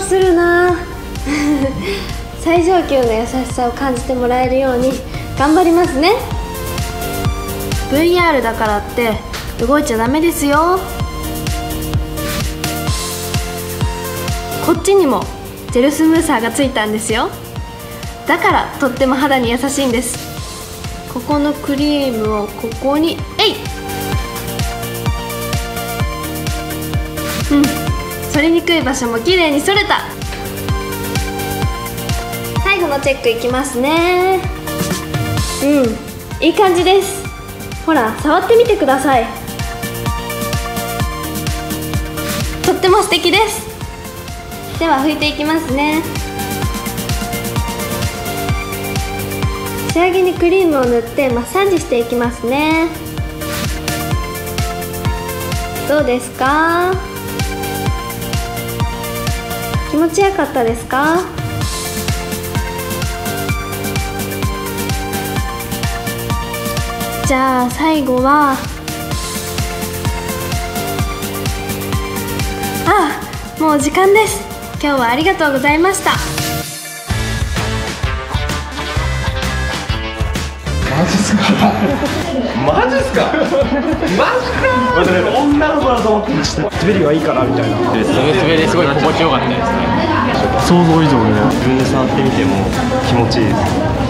するな。最上級の優しさを感じてもらえるように頑張りますね。VR だからって動いちゃダメですよ。こっちにもジェルスムーサーがついたんですよ。だからとっても肌に優しいんです。ここのクリームをここにえい！うん。反りにくい場所も綺麗に反れた。最後のチェックいきますね。うんいい感じです。ほら触ってみてください。とっても素敵です。では拭いていきますね。仕上げにクリームを塗ってマッサージしていきますね。どうですか？ちよかったですか？じゃあ最後はああもう時間です。今日はありがとうございました。マジっすか？マジっすか？マ ジ女の子だと思ってました。滑りはいいかなみたいな。滑りすごい心地よかったですね。想像以上にね自分で触ってみても気持ちいいです